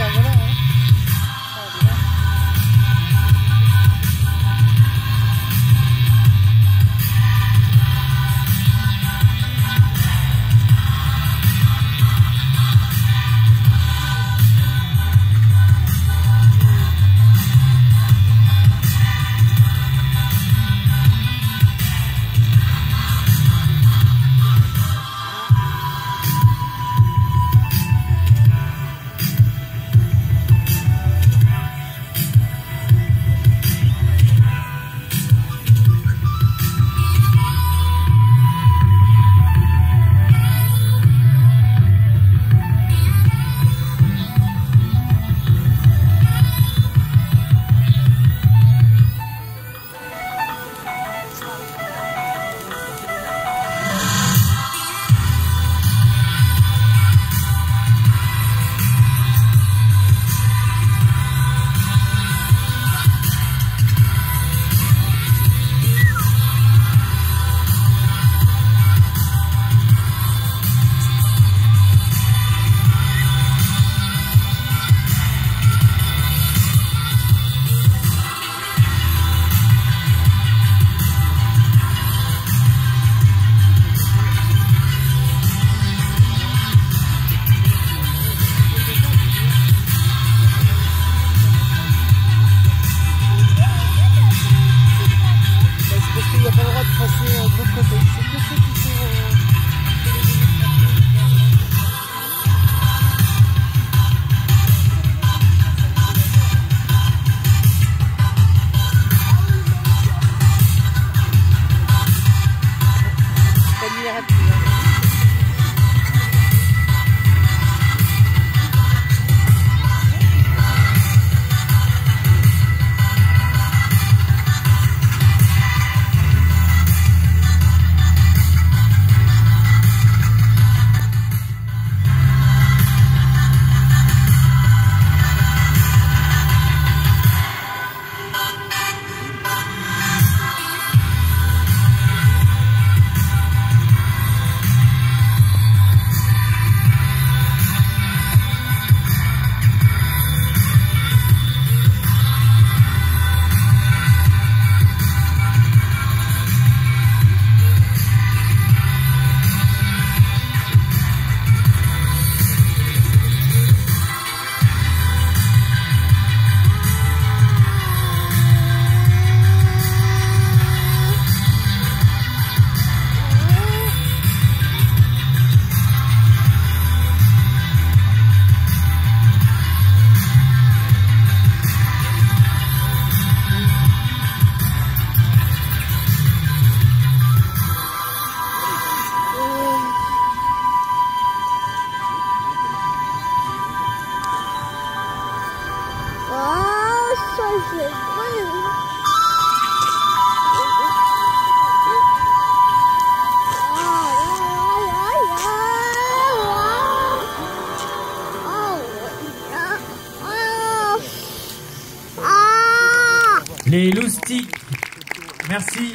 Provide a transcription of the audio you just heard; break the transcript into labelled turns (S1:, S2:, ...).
S1: Muchas. Les loustiques. Merci.